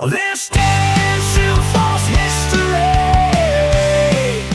This day in Sioux Falls history.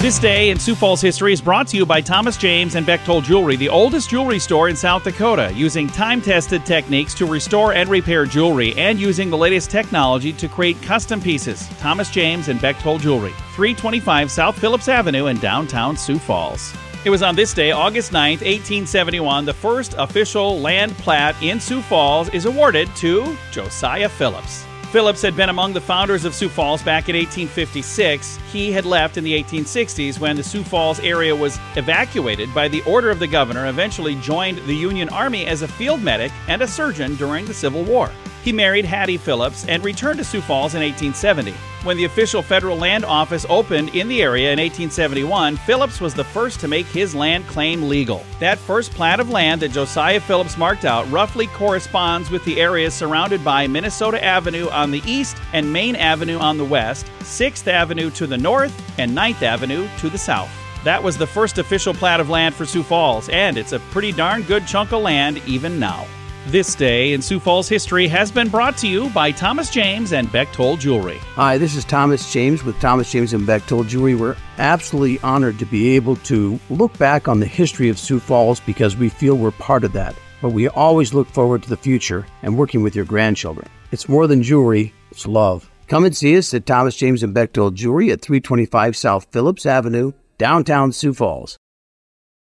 This day in Sioux Falls history is brought to you by Thomas James and Bechtold Jewelry, the oldest jewelry store in South Dakota, using time tested techniques to restore and repair jewelry and using the latest technology to create custom pieces. Thomas James and Bechtold Jewelry, 325 South Phillips Avenue in downtown Sioux Falls. It was on this day, August 9th, 1871, the first official land plat in Sioux Falls is awarded to Josiah Phillips. Phillips had been among the founders of Sioux Falls back in 1856. He had left in the 1860s when the Sioux Falls area was evacuated by the order of the governor, eventually joined the Union Army as a field medic and a surgeon during the Civil War. He married Hattie Phillips and returned to Sioux Falls in 1870. When the official federal land office opened in the area in 1871, Phillips was the first to make his land claim legal. That first plat of land that Josiah Phillips marked out roughly corresponds with the areas surrounded by Minnesota Avenue on the east and Main Avenue on the west, 6th Avenue to the north, and 9th Avenue to the south. That was the first official plat of land for Sioux Falls, and it's a pretty darn good chunk of land even now. This day in Sioux Falls history has been brought to you by Thomas James and Bechtold Jewelry. Hi, this is Thomas James with Thomas James and Bechtold Jewelry. We're absolutely honored to be able to look back on the history of Sioux Falls because we feel we're part of that. But we always look forward to the future and working with your grandchildren. It's more than jewelry, it's love. Come and see us at Thomas James and Bechtold Jewelry at 325 South Phillips Avenue, downtown Sioux Falls.